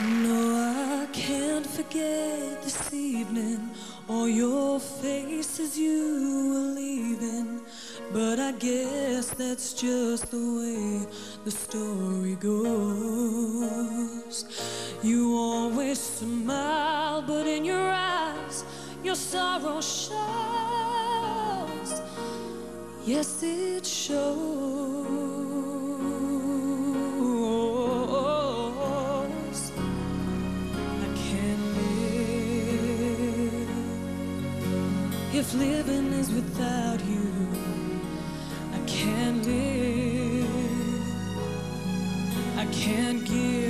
No, I can't forget this evening or your faces you were leaving. But I guess that's just the way the story goes. You always smile, but in your eyes, your sorrow shows. Yes, it shows. If living is without you. I can't live. I can't give.